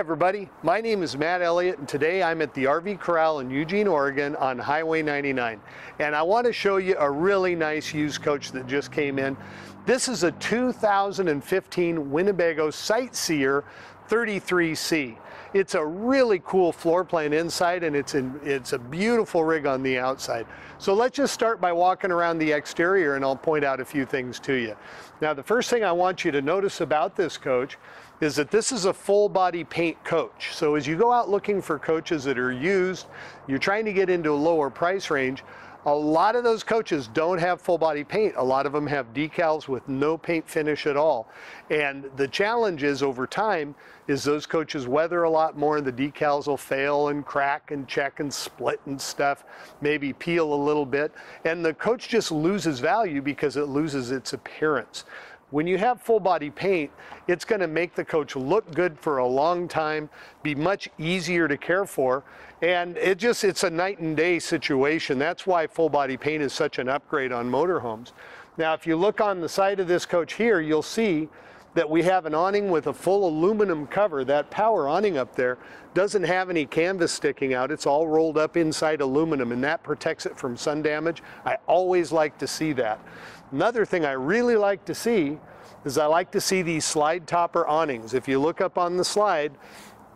everybody, my name is Matt Elliott and today I'm at the RV Corral in Eugene, Oregon on Highway 99. And I want to show you a really nice used coach that just came in. This is a 2015 Winnebago Sightseer 33C. It's a really cool floor plan inside and it's, in, it's a beautiful rig on the outside. So let's just start by walking around the exterior and I'll point out a few things to you. Now the first thing I want you to notice about this coach is that this is a full body paint coach. So as you go out looking for coaches that are used, you're trying to get into a lower price range, a lot of those coaches don't have full body paint. A lot of them have decals with no paint finish at all. And the challenge is over time is those coaches weather a lot more and the decals will fail and crack and check and split and stuff, maybe peel a little bit. And the coach just loses value because it loses its appearance. When you have full body paint, it's going to make the coach look good for a long time, be much easier to care for, and it just it's a night and day situation. That's why full body paint is such an upgrade on motorhomes. Now, if you look on the side of this coach here, you'll see that we have an awning with a full aluminum cover. That power awning up there doesn't have any canvas sticking out. It's all rolled up inside aluminum and that protects it from sun damage. I always like to see that. Another thing I really like to see is I like to see these slide topper awnings. If you look up on the slide,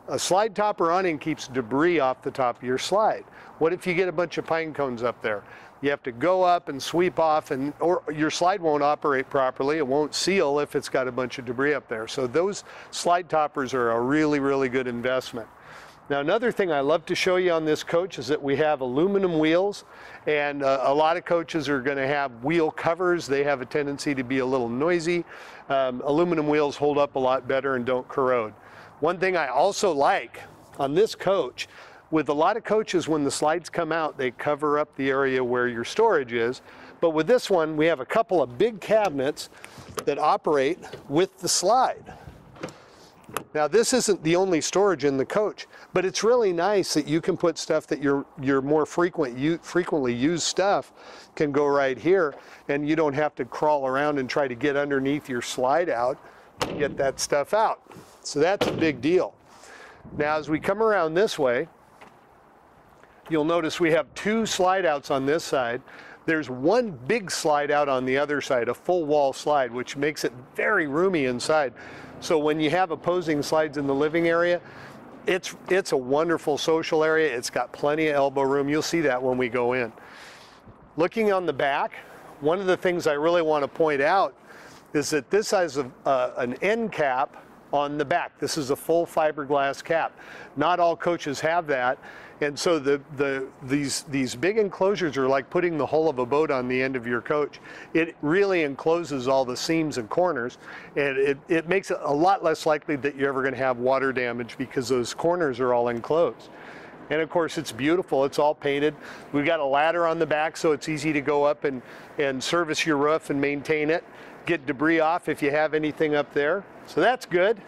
a slide topper awning keeps debris off the top of your slide. What if you get a bunch of pine cones up there? You have to go up and sweep off and or your slide won't operate properly. It won't seal if it's got a bunch of debris up there. So those slide toppers are a really, really good investment. Now another thing I love to show you on this coach is that we have aluminum wheels and uh, a lot of coaches are going to have wheel covers. They have a tendency to be a little noisy. Um, aluminum wheels hold up a lot better and don't corrode. One thing I also like on this coach, with a lot of coaches when the slides come out, they cover up the area where your storage is. But with this one, we have a couple of big cabinets that operate with the slide. Now this isn't the only storage in the coach, but it's really nice that you can put stuff that your your more frequent you, frequently used stuff can go right here and you don't have to crawl around and try to get underneath your slide out to get that stuff out. So that's a big deal. Now as we come around this way, you'll notice we have two slide outs on this side. There's one big slide out on the other side, a full wall slide, which makes it very roomy inside. So when you have opposing slides in the living area, it's, it's a wonderful social area. It's got plenty of elbow room. You'll see that when we go in. Looking on the back, one of the things I really want to point out is that this has a, uh, an end cap on the back. This is a full fiberglass cap. Not all coaches have that. And so the, the, these, these big enclosures are like putting the hull of a boat on the end of your coach. It really encloses all the seams and corners, and it, it makes it a lot less likely that you're ever going to have water damage because those corners are all enclosed. And of course, it's beautiful. It's all painted. We've got a ladder on the back, so it's easy to go up and, and service your roof and maintain it. Get debris off if you have anything up there. So that's good.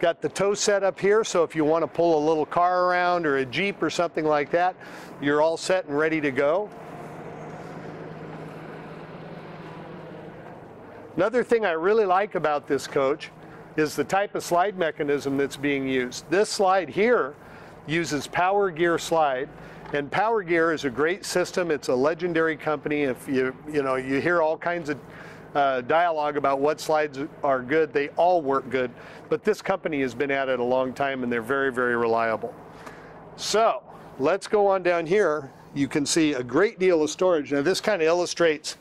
Got the tow set up here, so if you want to pull a little car around or a Jeep or something like that, you're all set and ready to go. Another thing I really like about this coach is the type of slide mechanism that's being used. This slide here uses Power Gear slide, and Power Gear is a great system. It's a legendary company. If you you know you hear all kinds of uh, dialogue about what slides are good. They all work good, but this company has been at it a long time and they're very, very reliable. So let's go on down here. You can see a great deal of storage. Now this kind of illustrates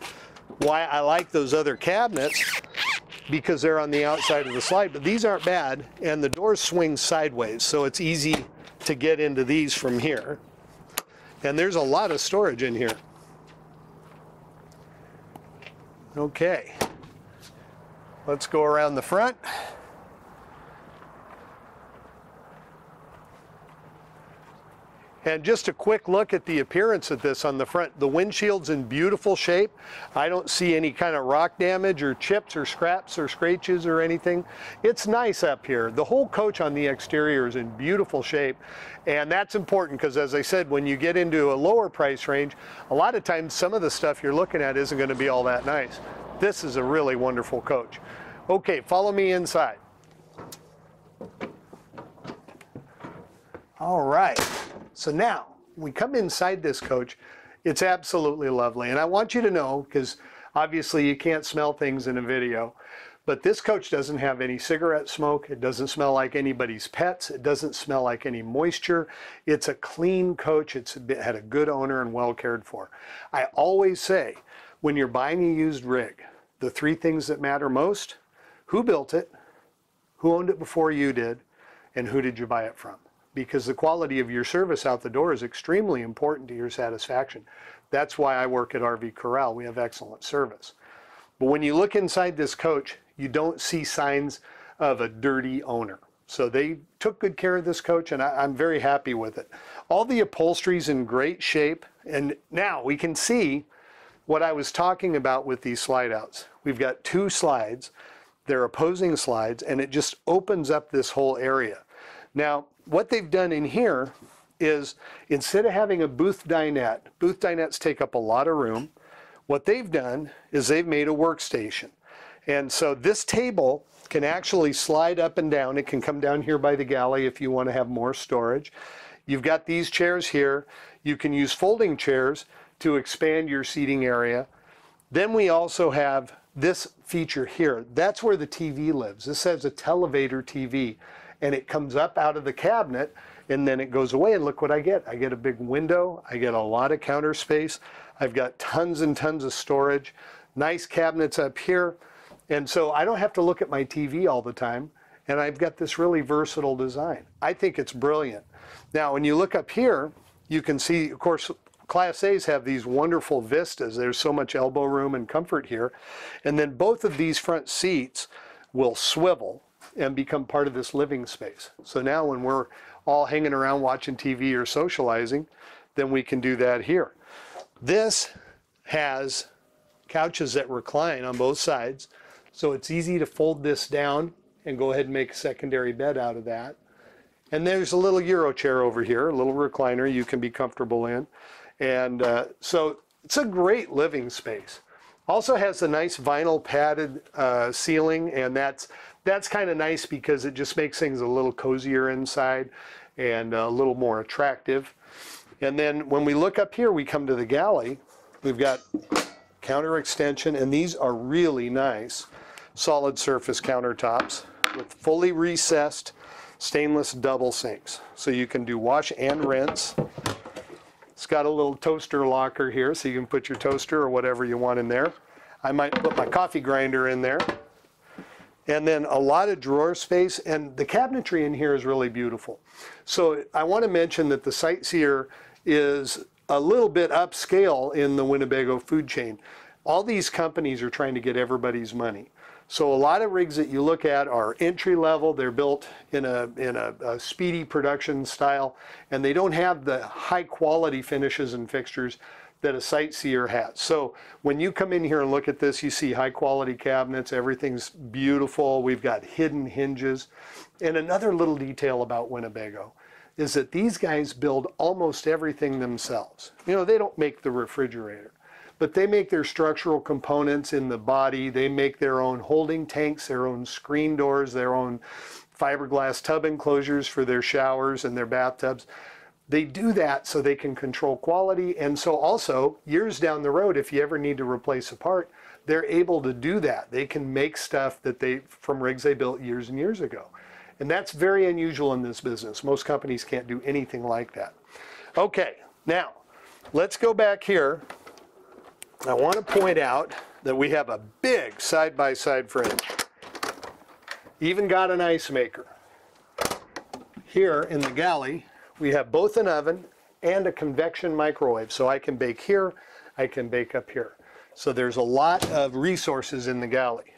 why I like those other cabinets because they're on the outside of the slide, but these aren't bad and the doors swing sideways, so it's easy to get into these from here. And there's a lot of storage in here. Okay, let's go around the front. And just a quick look at the appearance of this on the front. The windshield's in beautiful shape. I don't see any kind of rock damage or chips or scraps or scratches or anything. It's nice up here. The whole coach on the exterior is in beautiful shape. And that's important because as I said, when you get into a lower price range, a lot of times some of the stuff you're looking at isn't going to be all that nice. This is a really wonderful coach. Okay, follow me inside. All right. So now we come inside this coach. It's absolutely lovely. And I want you to know, because obviously you can't smell things in a video, but this coach doesn't have any cigarette smoke. It doesn't smell like anybody's pets. It doesn't smell like any moisture. It's a clean coach. It's had a good owner and well cared for. I always say, when you're buying a used rig, the three things that matter most, who built it, who owned it before you did, and who did you buy it from? Because the quality of your service out the door is extremely important to your satisfaction. That's why I work at RV Corral. We have excellent service. But when you look inside this coach, you don't see signs of a dirty owner. So they took good care of this coach and I, am very happy with it. All the upholstery's in great shape and now we can see what I was talking about with these slide outs. We've got two slides, they're opposing slides and it just opens up this whole area. Now what they've done in here is instead of having a booth dinette, booth dinettes take up a lot of room, what they've done is they've made a workstation. And so this table can actually slide up and down. It can come down here by the galley if you want to have more storage. You've got these chairs here. You can use folding chairs to expand your seating area. Then we also have this feature here. That's where the TV lives. This has a televator TV and it comes up out of the cabinet and then it goes away and look what I get. I get a big window. I get a lot of counter space. I've got tons and tons of storage. Nice cabinets up here. And so I don't have to look at my TV all the time. And I've got this really versatile design. I think it's brilliant. Now, when you look up here, you can see, of course, Class A's have these wonderful vistas. There's so much elbow room and comfort here. And then both of these front seats will swivel and become part of this living space. So now when we're all hanging around watching TV or socializing, then we can do that here. This has couches that recline on both sides. So it's easy to fold this down and go ahead and make a secondary bed out of that. And there's a little Euro chair over here, a little recliner you can be comfortable in. And uh, so it's a great living space. Also has a nice vinyl padded uh, ceiling and that's, that's kind of nice because it just makes things a little cozier inside and a little more attractive. And then when we look up here, we come to the galley. We've got counter extension and these are really nice solid surface countertops with fully recessed stainless double sinks. So you can do wash and rinse. It's got a little toaster locker here so you can put your toaster or whatever you want in there. I might put my coffee grinder in there. And then a lot of drawer space and the cabinetry in here is really beautiful. So I want to mention that the Sightseer is a little bit upscale in the Winnebago food chain. All these companies are trying to get everybody's money. So a lot of rigs that you look at are entry level. They're built in a in a, a, speedy production style, and they don't have the high quality finishes and fixtures that a sightseer has. So when you come in here and look at this, you see high quality cabinets. Everything's beautiful. We've got hidden hinges. And another little detail about Winnebago is that these guys build almost everything themselves. You know, they don't make the refrigerator but they make their structural components in the body. They make their own holding tanks, their own screen doors, their own fiberglass tub enclosures for their showers and their bathtubs. They do that so they can control quality. And so also, years down the road, if you ever need to replace a part, they're able to do that. They can make stuff that they, from rigs they built years and years ago. And that's very unusual in this business. Most companies can't do anything like that. Okay, now, let's go back here I want to point out that we have a big side-by-side fridge. Even got an ice maker. Here in the galley, we have both an oven and a convection microwave. So I can bake here, I can bake up here. So there's a lot of resources in the galley.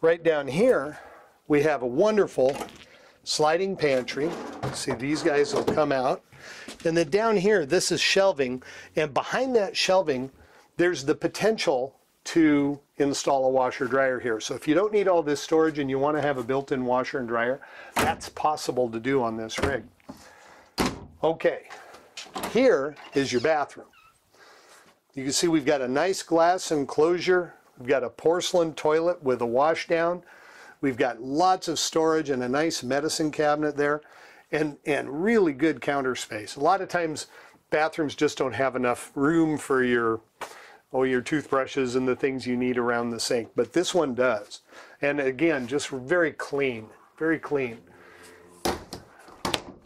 Right down here, we have a wonderful sliding pantry. See, these guys will come out. And then down here, this is shelving. And behind that shelving, there's the potential to install a washer dryer here. So if you don't need all this storage and you want to have a built-in washer and dryer, that's possible to do on this rig. Okay, here is your bathroom. You can see we've got a nice glass enclosure. We've got a porcelain toilet with a washdown. We've got lots of storage and a nice medicine cabinet there. and, and really good counter space. A lot of times bathrooms just don't have enough room for your, oh, your toothbrushes and the things you need around the sink, but this one does. And again, just very clean, very clean.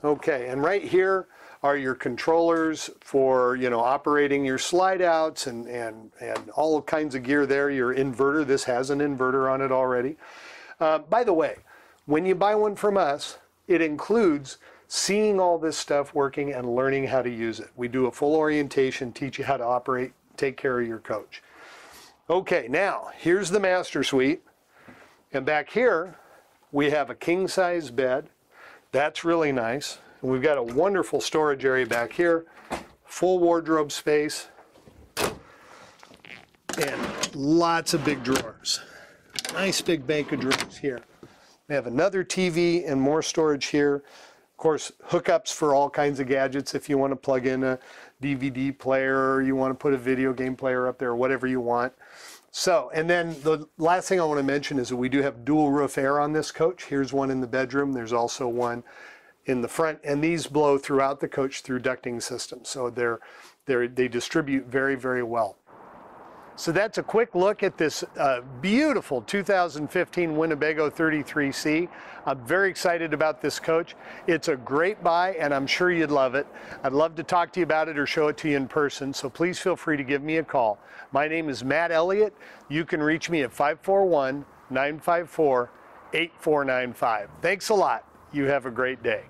Okay, and right here are your controllers for, you know, operating your slide outs and, and, and all kinds of gear there. Your inverter, this has an inverter on it already. Uh, by the way, when you buy one from us, it includes seeing all this stuff working and learning how to use it. We do a full orientation, teach you how to operate, take care of your coach. Okay, now here's the master suite. And back here, we have a king size bed. That's really nice. And we've got a wonderful storage area back here, full wardrobe space, and lots of big drawers. Nice big bank of drawers here. We have another TV and more storage here. Of course, hookups for all kinds of gadgets if you want to plug in a DVD player or you want to put a video game player up there whatever you want. So, and then the last thing I want to mention is that we do have dual roof air on this coach. Here's one in the bedroom. There's also one in the front, and these blow throughout the coach through ducting systems. So they're, they're, they distribute very, very well. So that's a quick look at this uh, beautiful 2015 Winnebago 33C. I'm very excited about this coach. It's a great buy and I'm sure you'd love it. I'd love to talk to you about it or show it to you in person, so please feel free to give me a call. My name is Matt Elliott. You can reach me at 541 954 8495. Thanks a lot. You have a great day.